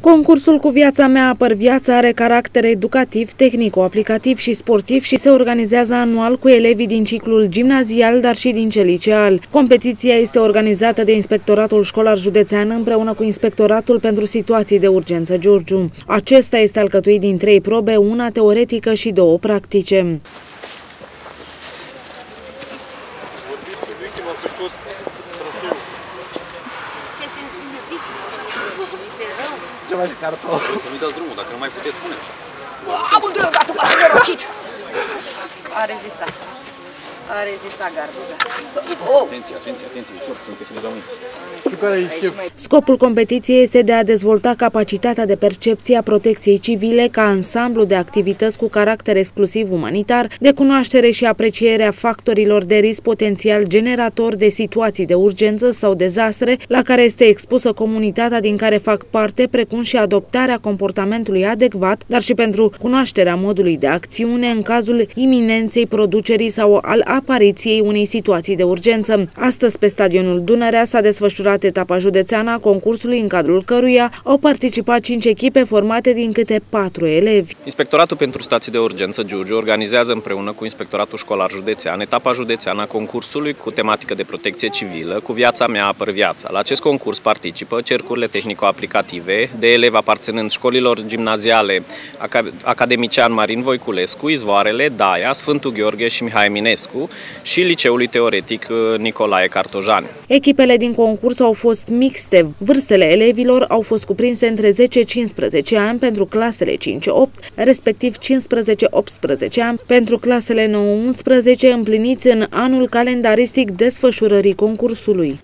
Concursul cu viața mea apăr viața are caracter educativ, tehnico-aplicativ și sportiv și se organizează anual cu elevii din ciclul gimnazial, dar și din cel liceal. Competiția este organizată de Inspectoratul Școlar Județean împreună cu Inspectoratul pentru Situații de Urgență Giurgiu. Acesta este alcătuit din trei probe, una teoretică și două practice. Ce mai carton? Să nu-i dați drumul, dacă nu mai puteți, spuneți. Amândoi odată m-a norocit! A rezistat. A rezistat garbuța. Oh! Atenție, atenție, atenție, ușor, sunteți lângă mine. Scopul competiției este de a dezvolta capacitatea de percepție a protecției civile ca ansamblu de activități cu caracter exclusiv umanitar, de cunoaștere și aprecierea factorilor de risc potențial generator de situații de urgență sau dezastre la care este expusă comunitatea din care fac parte, precum și adoptarea comportamentului adecvat, dar și pentru cunoașterea modului de acțiune în cazul iminenței producerii sau al apariției unei situații de urgență. Astăzi, pe stadionul Dunărea s-a desfășurat desfășurat etapa județeană a concursului în cadrul căruia au participat 5 echipe formate din câte 4 elevi. Inspectoratul pentru stații de urgență Giurgiu organizează împreună cu Inspectoratul Școlar Județean etapa județeană a concursului cu tematică de protecție civilă cu viața mea apăr viața. La acest concurs participă cercurile tehnico-aplicative de elevi aparținând școlilor gimnaziale Academician Marin Voiculescu, Izvoarele, Daia, Sfântul Gheorghe și Mihai Eminescu și Liceului Teoretic uh, Nicolae Cartojan. Echipele din concurs au au fost mixte. Vârstele elevilor au fost cuprinse între 10-15 ani pentru clasele 5-8, respectiv 15-18 ani pentru clasele 9-11 împliniți în anul calendaristic desfășurării concursului.